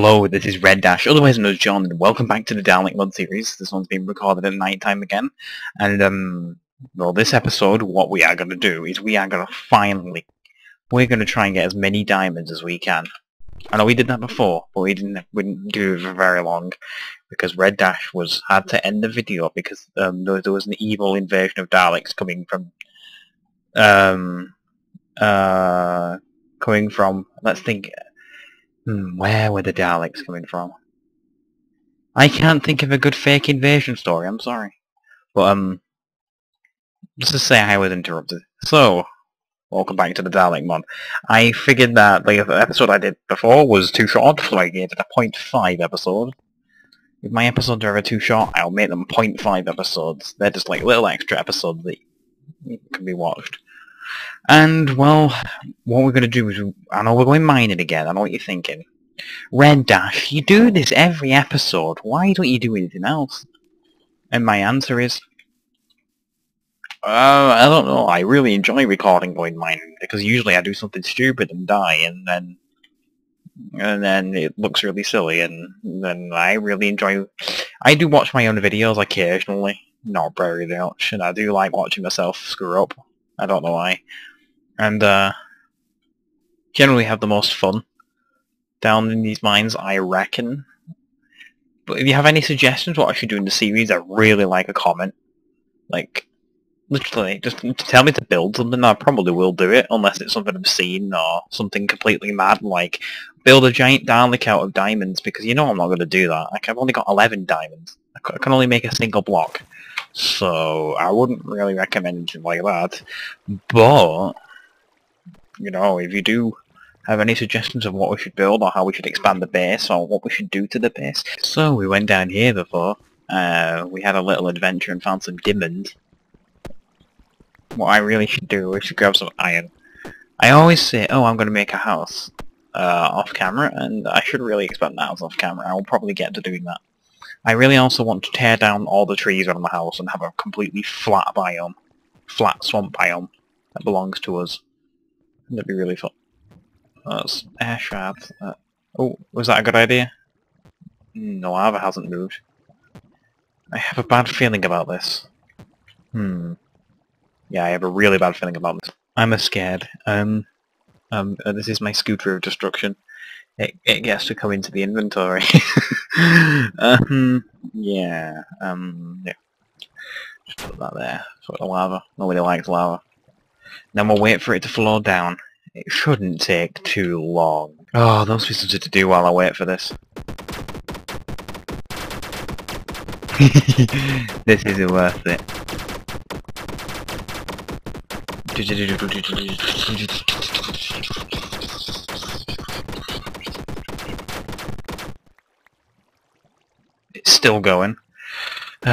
Hello, this is Red Dash, otherwise known as John, and welcome back to the Dalek Mod series. This one's been recorded at night time again. And, um, well, this episode, what we are going to do is we are going to finally, we're going to try and get as many diamonds as we can. I know we did that before, but we didn't, we didn't do it for very long, because Red Dash was, had to end the video because, um, there, there was an evil invasion of Daleks coming from, um, uh, coming from, let's think, Hmm, where were the Daleks coming from? I can't think of a good fake invasion story, I'm sorry. But, um, let's just say I was interrupted. So, welcome back to the Dalek mod. I figured that the episode I did before was too short, so I gave it a 0.5 episode. If my episodes are ever too short, I'll make them 0.5 episodes. They're just like little extra episodes that can be watched. And, well, what we're going to do is, I know we're going mining again, I know what you're thinking. Red Dash, you do this every episode, why don't you do anything else? And my answer is, uh, I don't know, I really enjoy recording going mining, because usually I do something stupid and die, and then and then it looks really silly, and then I really enjoy... I do watch my own videos occasionally, not very much, and I do like watching myself screw up. I don't know why. And uh, generally have the most fun down in these mines, I reckon. But if you have any suggestions what I should do in the series, I really like a comment. Like, literally, just tell me to build something, I probably will do it, unless it's something obscene or something completely mad, like build a giant Dalek out of diamonds, because you know I'm not going to do that. Like, I've only got 11 diamonds. I can only make a single block. So I wouldn't really recommend anything like that. But, you know, if you do have any suggestions of what we should build or how we should expand the base or what we should do to the base. So we went down here before. Uh, we had a little adventure and found some diamonds. What I really should do is grab some iron. I always say, oh, I'm going to make a house uh, off camera, and I should really expand the house off camera. I will probably get to doing that. I really also want to tear down all the trees around the house and have a completely flat biome. Flat swamp biome that belongs to us. That'd be really fun. That's air shafts. Uh, oh, was that a good idea? No, lava hasn't moved. I have a bad feeling about this. Hmm. Yeah, I have a really bad feeling about this. I'm a scared. Um, um, uh, this is my scooter of destruction. It, it gets to come into the inventory. um, yeah, um, yeah. Just put that there. Put the lava. Nobody likes lava. Then we'll wait for it to flow down. It shouldn't take too long. Oh, those be something to do while I wait for this. this isn't worth it. Still going.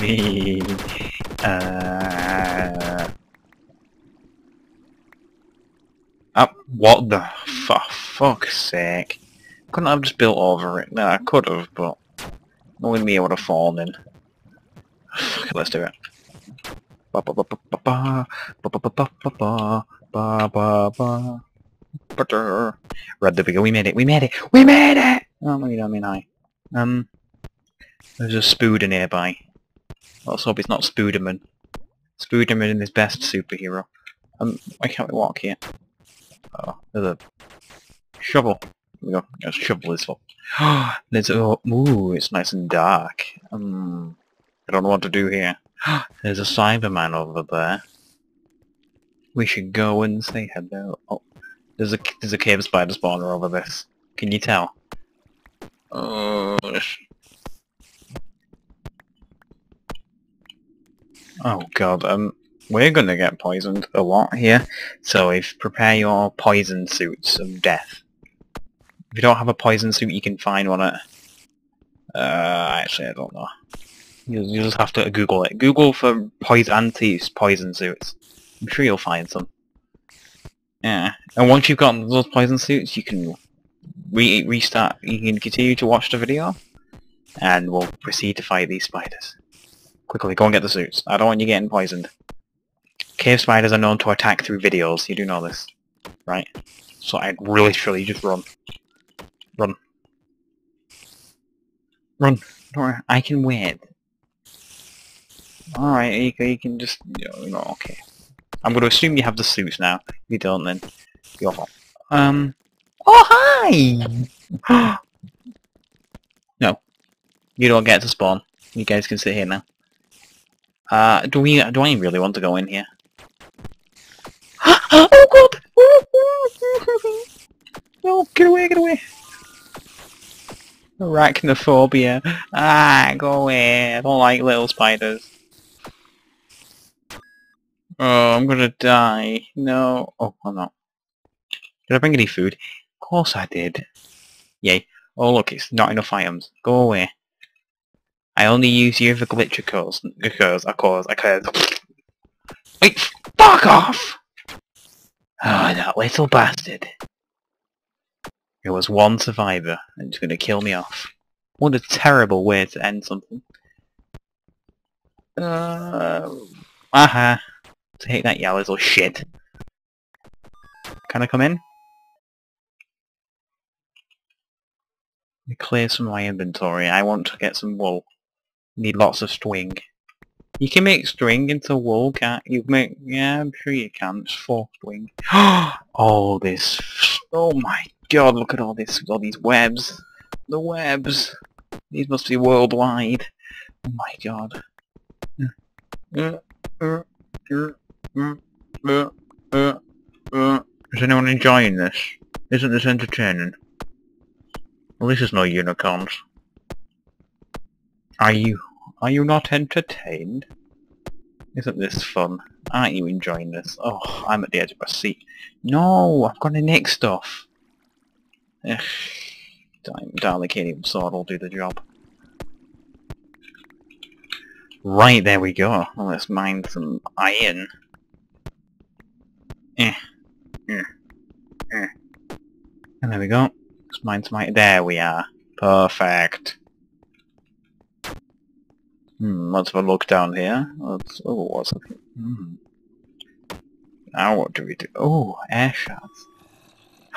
Me. Uh. Up. What the? For fuck's sake. Couldn't I have just built over it? No, I could have, but knowing me, would have fallen in. Let's do it. Ba ba ba ba ba ba ba ba ba ba ba ba ba ba Read the video. We made it. We made it. We made it. Oh, no, you don't mean I. Um, there's a Spooder nearby. Let's hope it's not Spooderman. Spooderman is his best superhero. Um, why can't we walk here? Oh, there's a shovel. We go. A shovel this up. there's a ooh, it's nice and dark. Um, I don't know what to do here. there's a Cyberman over there. We should go and say hello. Oh, there's a there's a cave spider spawner over this. Can you tell? Oh. Oh god, um, we're gonna get poisoned a lot here, so if prepare your poison suits of death. If you don't have a poison suit, you can find one at... Uh, actually, I don't know. You, you just have to Google it. Google for poison anti-poison suits. I'm sure you'll find some. Yeah, and once you've got those poison suits, you can re restart. You can continue to watch the video, and we'll proceed to fight these spiders. Quickly, go and get the suits. I don't want you getting poisoned. Cave spiders are known to attack through videos. You do know this, right? So I'd really truly just run. Run. Run. Don't I can wait. Alright, you, you can just... You know, okay. I'm going to assume you have the suits now. If you don't, then you're fine. Um... Oh, hi! no. You don't get to spawn. You guys can sit here now. Uh, do we... Do I really want to go in here? oh god! No, get away, get away! Arachnophobia. Ah, go away. I don't like little spiders. Oh, I'm gonna die. No. Oh, I'm not. Did I bring any food? Course I did. Yay. Oh look, it's not enough items. Go away. I only use you for glitch occurs. Occurs, occurs, occurs. Wait, fuck off! Ah, that little bastard. There was one survivor, and it's gonna kill me off. What a terrible way to end something. Uh, aha. Take that, you little shit. Can I come in? Let me clear some of my inventory. I want to get some wool. Need lots of string. You can make string into wool, can't you? Make yeah, I'm sure you can. It's four string. oh, this. Oh my god! Look at all this. All these webs. The webs. These must be worldwide. Oh my god. Is anyone enjoying this? Isn't this entertaining? Well, this is no unicorns. Are you? Are you not entertained? Isn't this fun? Aren't you enjoying this? Oh, I'm at the edge of my seat. No, I've got to nick stuff. Ugh, Dalekanium sword will do the job. Right, there we go. Well, let's mine some iron. Eh. Eh. Eh. And there we go. Let's mine. There we are. Perfect. Hmm, let's have a look down here. Let's, oh, what's up? Hmm. Now what do we do? Oh, air shards.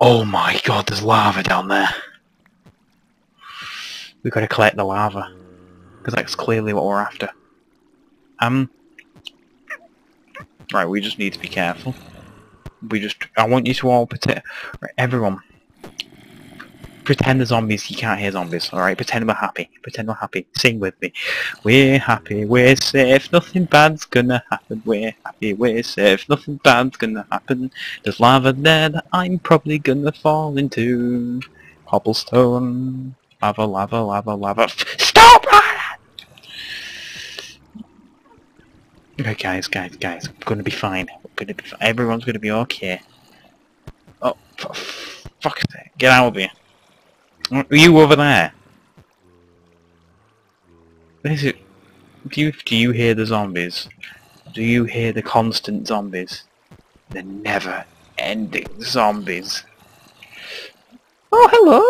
oh my god, there's lava down there. We've got to collect the lava. Because that's clearly what we're after. Um... Right, we just need to be careful. We just... I want you to all pretend... Right, everyone. Pretend the zombies, you can't hear zombies, alright? Pretend we're happy. Pretend we're happy. Sing with me. We're happy, we're safe, nothing bad's gonna happen. We're happy, we're safe, nothing bad's gonna happen. There's lava there that I'm probably gonna fall into. Cobblestone. Lava, lava, lava, lava. Stop! Ah! Okay, guys, guys, guys, we're gonna be fine. We're gonna be. Everyone's gonna be okay. Oh, sake, get out of here. Are you over there? Is it? Do you do you hear the zombies? Do you hear the constant zombies? The never-ending zombies. Oh, hello.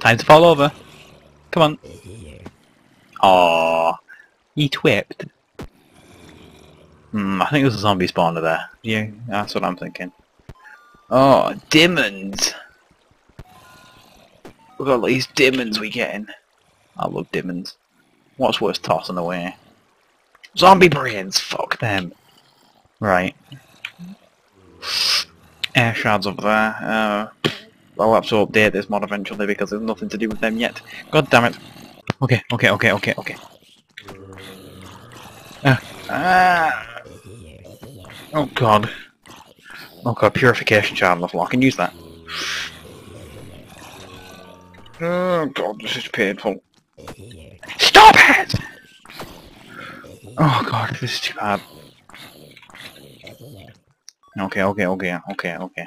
Time to fall over. Come on. Aww. He whipped. Hmm, I think there's a zombie spawner there. Yeah, that's what I'm thinking. Oh, diamonds! Look at all these diamonds we're getting. I love diamonds. What's worth tossing away? Zombie brains! Fuck them! Right. Air shards over there. Uh, I'll have to update this mod eventually because there's nothing to do with them yet. God damn it. Okay, okay, okay, okay, okay. Uh, ah. Oh god. Oh god, purification charm level. I can use that. Oh god, this is painful. Stop it! Oh god, this is too bad. Okay, okay, okay, okay, okay.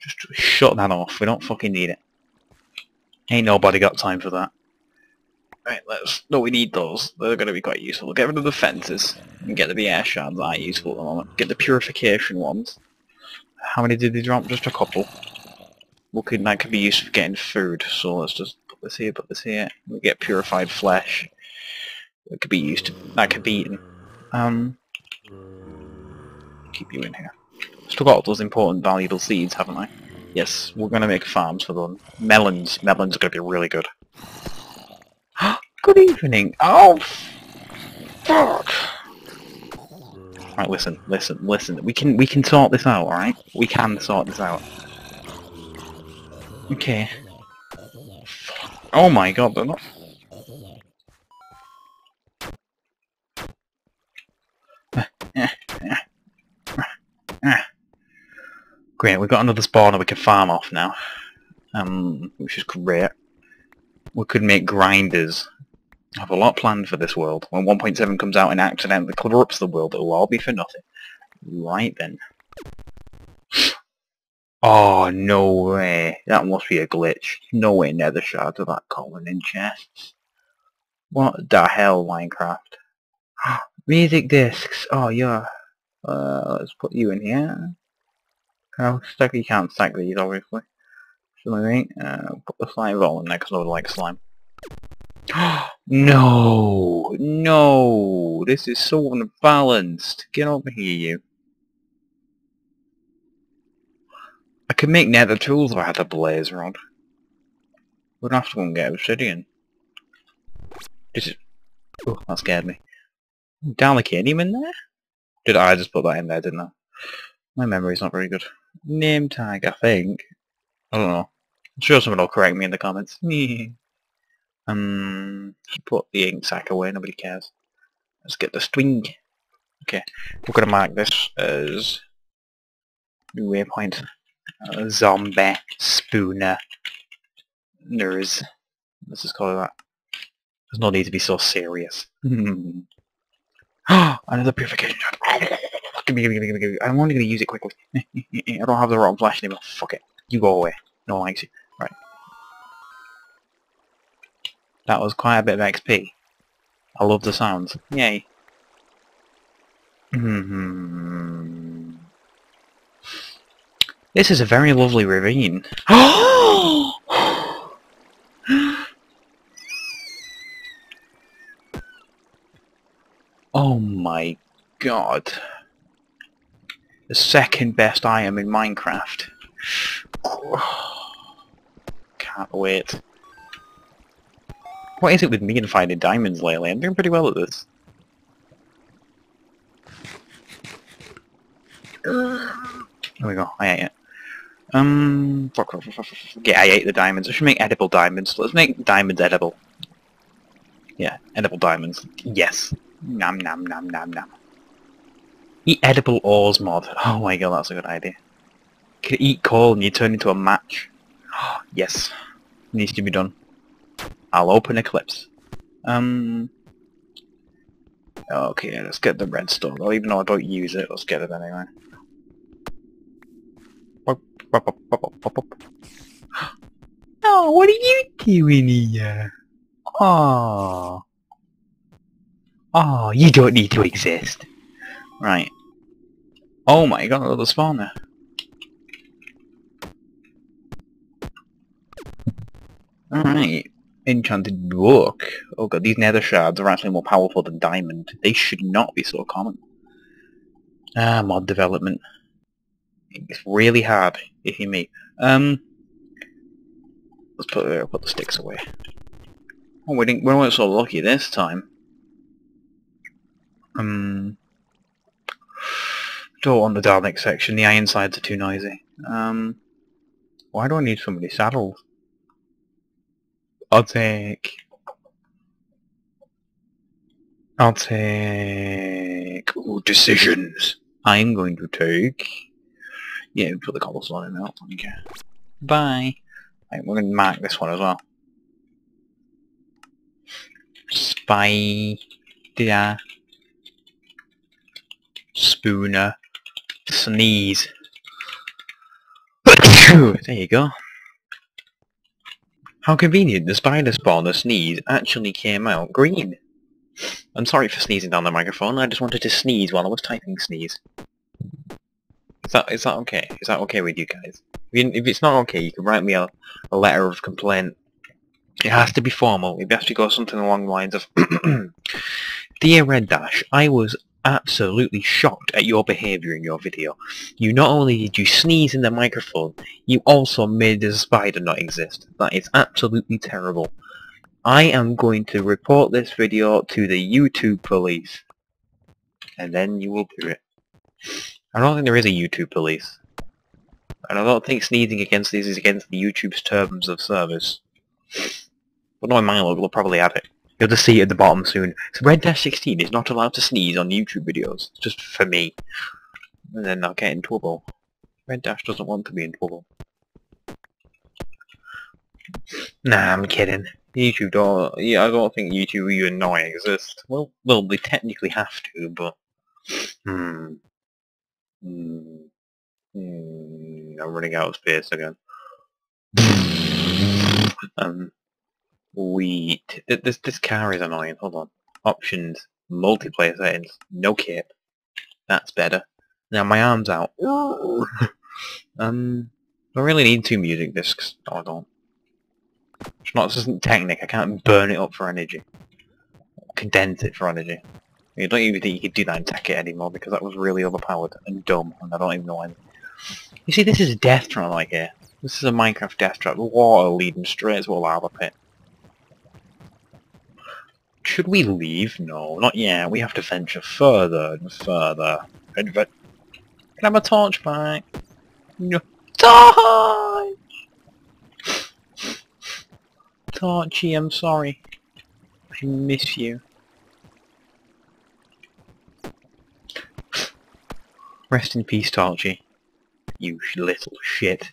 Just shut that off. We don't fucking need it. Ain't nobody got time for that. Right, let's... No, we need those. They're going to be quite useful. Get rid of the fences and get the air shards that are useful at the moment. Get the purification ones. How many did they drop? Just a couple. Looking that could be used for getting food, so let's just put this here, put this here. We get purified flesh. That could be used. That could be eaten. Um. keep you in here. Still got all those important valuable seeds, haven't I? Yes, we're gonna make farms for them. Melons. Melons are gonna be really good. good evening. Oh, fuck. Right, listen, listen, listen. We can we can sort this out, alright? We can sort this out. Okay. Oh my god, they're not... Great, we've got another spawner we can farm off now. Um, which is great. We could make grinders. I have a lot planned for this world. When 1.7 comes out and accidentally corrupts the world, it will all be for nothing. Right then. Oh, no way. That must be a glitch. No way nether shards of that common in chests. What the hell, Minecraft? Music discs. Oh, yeah. Uh, let's put you in here. How stack you can't stack these, obviously. So I uh, put the slime ball in there because I would like slime. no! No! This is so unbalanced. Get over here, you. I could make nether tools if I had a blaze rod. We'd have to go and get obsidian. This is... Oh, that scared me. Dalekanium in there? Did I just put that in there, didn't I? My memory's not very good. Name tag, I think. I don't know. I'm sure someone will correct me in the comments. um, put the ink sac away, nobody cares. Let's get the string. Okay, we're to mark this as new waypoint. Uh, zombie spooner ners. Let's just call it that. There's no need to be so serious. Another purification. Give me, give me, give me, give me. I'm only to use it quickly. I don't have the rotten flash anymore. Fuck it. You go away. No one likes you. That was quite a bit of XP. I love the sounds. Yay. This is a very lovely ravine. oh my god. The second best item in Minecraft. Can't wait. What is it with me and finding diamonds lately? I'm doing pretty well at this. There we go, I ate it. Um, yeah, I ate the diamonds. I should make edible diamonds. Let's make diamonds edible. Yeah, edible diamonds. Yes. Nom nom nom nom nom. Eat edible ores mod. Oh my god, that's a good idea. Can eat coal and you turn into a match. yes. Needs to be done. I'll open Eclipse. Um. Okay, let's get the redstone. Well, even though I don't use it, let's get it anyway. Oh, what are you doing here? Oh. Oh, you don't need to exist. Right. Oh my god, another spawner. Alright. Enchanted book. Oh god, these nether shards are actually more powerful than diamond. They should not be so common. Ah, mod development. It's really hard, if you me. Um, let's put uh, put the sticks away. Oh, we didn't. We weren't so lucky this time. Um, door on the Dalek section. The Ironsides are too noisy. Um, why do I need so many saddles? I'll take... I'll take... Ooh, decisions. I'm going to take... Yeah, put the cobblestone in there. Okay. Bye. Right, we're going to mark this one as well. Spy. Spider. Spooner. Sneeze. there you go. How convenient, the spider spawner sneeze actually came out green. I'm sorry for sneezing down the microphone, I just wanted to sneeze while I was typing sneeze. Is that, is that okay? Is that okay with you guys? If it's not okay, you can write me a, a letter of complaint. It has to be formal. It has to go something along the lines of... Dear Red Dash, I was absolutely shocked at your behaviour in your video. You not only did you sneeze in the microphone, you also made the spider not exist. That is absolutely terrible. I am going to report this video to the YouTube police. And then you will do it. I don't think there is a YouTube police. And I don't think sneezing against these is against the YouTube's terms of service. But knowing my luck, we'll probably add it. You'll just see it at the bottom soon. So Red Dash 16 is not allowed to sneeze on YouTube videos. Just for me. And then I'll get in trouble. Red Dash doesn't want to be in trouble. Nah, I'm kidding. YouTube don't... Yeah, I don't think YouTube even know I exist. Well, well, they technically have to, but... Hmm. Hmm. Hmm. I'm running out of space again. um... Wheat. This this car is annoying. Hold on. Options. Multiplayer settings. No cape. That's better. Now my arm's out. um, I really need two music discs. I don't. It's not. This isn't Technic. I can't burn it up for energy. Condense it for energy. You don't even think you could do that in Tekkit anymore because that was really overpowered and dumb, and I don't even know why. You see, this is a death trap like here. This is a Minecraft death trap. Water leading straight to a lava pit. Should we leave? No, not yet. We have to venture further and further. Can I have a torch back? No. Torch! Torchy, I'm sorry. I miss you. Rest in peace, Torchy. You little shit.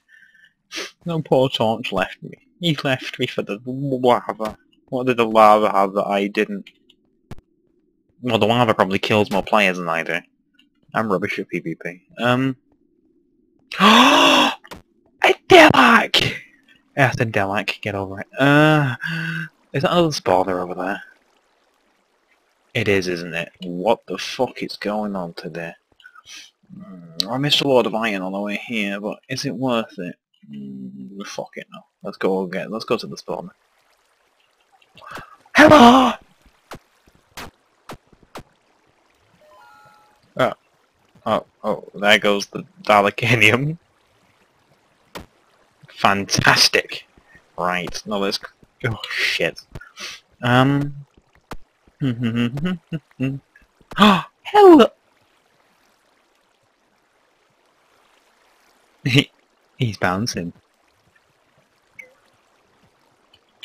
No poor Torch left me. He left me for the lava. What did the lava have that I didn't? Well, the lava probably kills more players than I do. I'm rubbish at PvP. Um... a Dalek! Yeah, a Dalek. Get over it. Uh... Is that another spawner over there? It is, isn't it? What the fuck is going on today? Mm, I missed a lot of iron on the way here, but is it worth it? Mm, fuck it, no. Let's go again. Let's go to the spawner. Hello! Oh. Oh, oh, there goes the Dalekanium. Fantastic. Right, now let's... Oh, shit. Um... Hello! He's bouncing.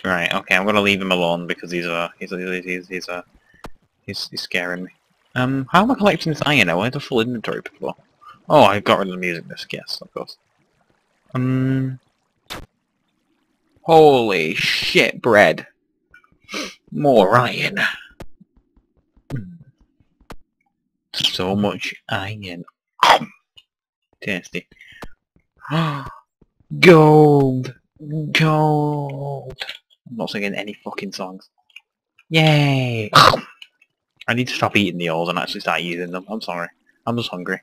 Right, okay, I'm gonna leave him alone because he's uh he's he's he's he's uh he's, he's scaring me. Um, how am I collecting this iron now? I had a full inventory before. Oh, I got rid of the music disc, yes, of course. Um Holy shit bread. More iron. So much iron. Tasty. Gold! Gold! I'm not singing any fucking songs. Yay! I need to stop eating the ores and actually start using them. I'm sorry. I'm just hungry.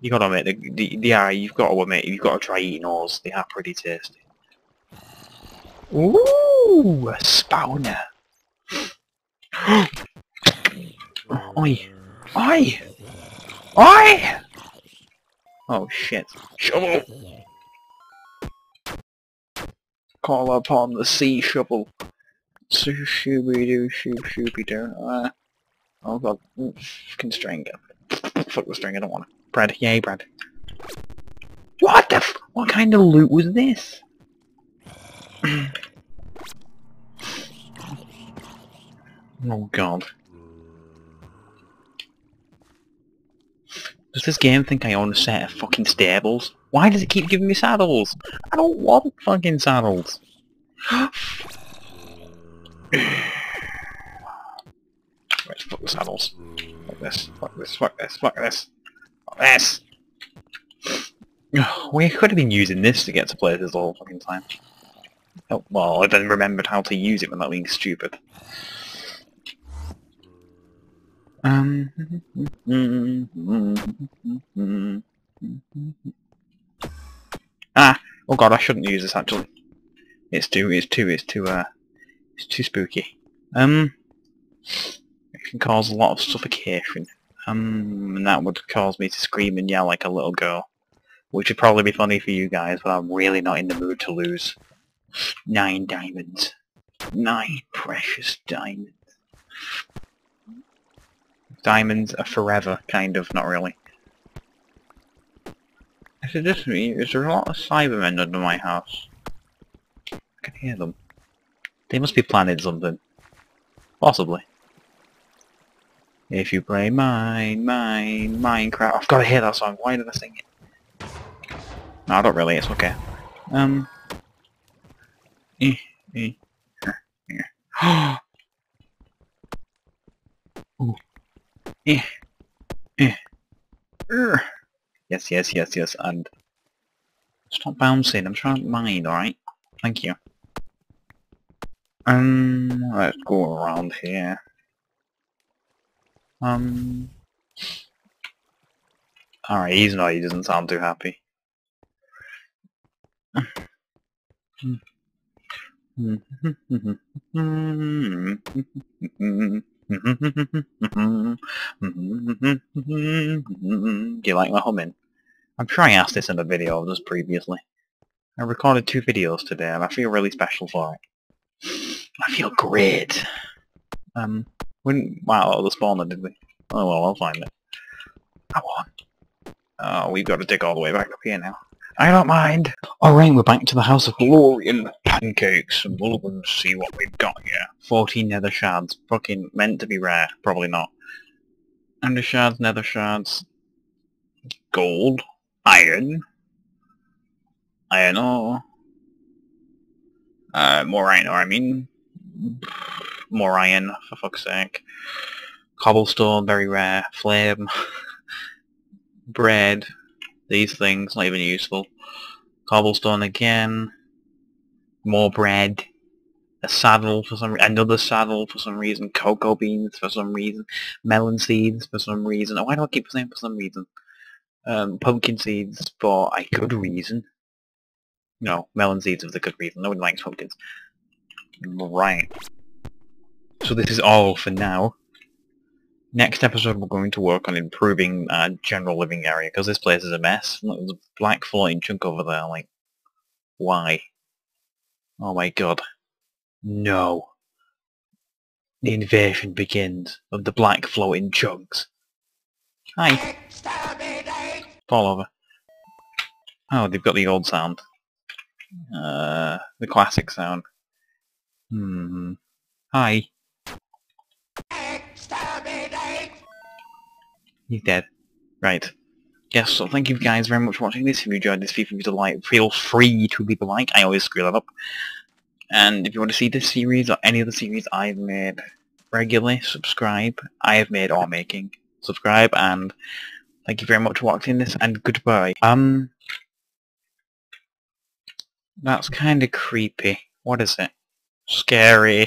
You gotta admit, the, the, the eye, you've got to admit, you've got to try eating ores. They are pretty tasty. Ooh, a spawner. Oi! Oi! Oi! Oh shit. Shovel! Call upon the sea shovel. So Shooby doo shoob shooby doo. Uh, oh god. Fucking string. Fuck the string, I don't want it. Bread. Yay, bread. What the f- What kind of loot was this? oh god. Does this game think I own a set of fucking stables? Why does it keep giving me saddles? I don't want fucking saddles. Fuck the saddles. Fuck this, fuck this, fuck this, fuck this. Fuck this! We could have been using this to get to places the fucking time. Oh, well, I then remembered how to use it without being stupid. Um... Ah! Oh god, I shouldn't use this actually. It's too, it's too, it's too, uh, it's too spooky. Um, it can cause a lot of suffocation. Um, and that would cause me to scream and yell like a little girl. Which would probably be funny for you guys, but I'm really not in the mood to lose. Nine diamonds. Nine precious diamonds. Diamonds are forever, kind of, not really. It just me? Is there a lot of Cybermen under my house? I can hear them. They must be planning something. Possibly. If you play mine, mine, Minecraft... I've got to hear that song. Why did I sing it? No, I don't really. It's okay. Um... Eh, eh. Ooh. Eh. Eh. Urgh. Yes, yes, yes, yes, and... Stop bouncing, I'm trying to mine, alright? Thank you. Um, let's go around here. Um... Alright, he's not, he doesn't sound too happy. Do you like my humming? I'm sure I asked this in a video just previously. I recorded two videos today and I feel really special for it. I feel great. Um, when wow, the spawner did we? Oh well, I'll find it. Come on. Oh, we've got to dig all the way back up here now. I don't mind. Alright, we're back to the House of Glory and pancakes, and we'll go and see what we've got here. 14 nether shards. Fucking meant to be rare. Probably not. Ender shards, nether shards. Gold. Iron. Iron ore. Uh, more iron ore, I mean. More iron, for fuck's sake. Cobblestone, very rare. Flame. Bread these things, not even useful. Cobblestone again. More bread. A saddle for some another saddle for some reason. Cocoa beans for some reason. Melon seeds for some reason. Oh, why do I keep saying for some reason? Um, pumpkin seeds for a good reason. No, melon seeds for the good reason. No one likes pumpkins. Right. So this is all for now. Next episode we're going to work on improving uh, general living area, because this place is a mess. Look, there's a black floating chunk over there, like, why? Oh my god. No. The invasion begins of the black floating chunks. Hi. Fall over. Oh, they've got the old sound. Uh, the classic sound. Hmm. Hi. He's dead. Right. Yes, so thank you guys very much for watching this. If you enjoyed this, feel free to like, feel free to leave a like. I always screw that up. And if you want to see this series or any other series I've made regularly, subscribe. I have made or making. Subscribe and thank you very much for watching this and goodbye. Um, that's kind of creepy. What is it? Scary.